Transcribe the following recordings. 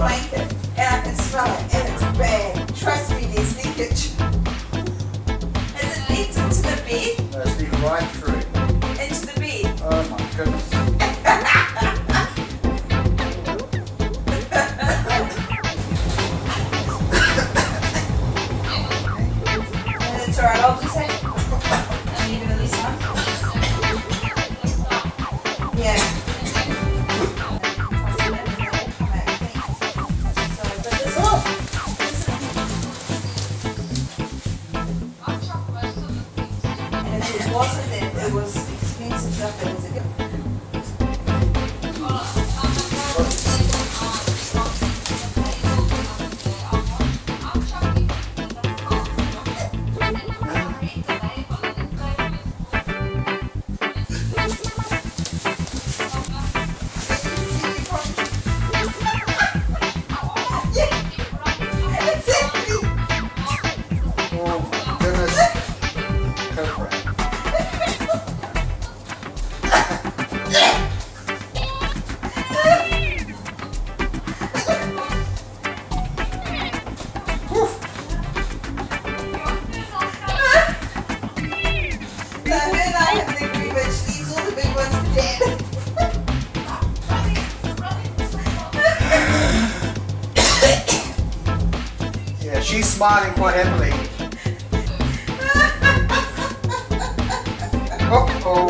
And I can smell it, and it's bad. Trust me, there's leakage. Is it leaked into the bed, No, it's leaked right through. Into the bed. Oh my goodness. and it's alright, I'll just wasn't, it, was expensive stuff, it was she's smiling quite happily. Oh, oh, here comes more.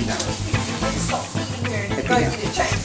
you. Know. It's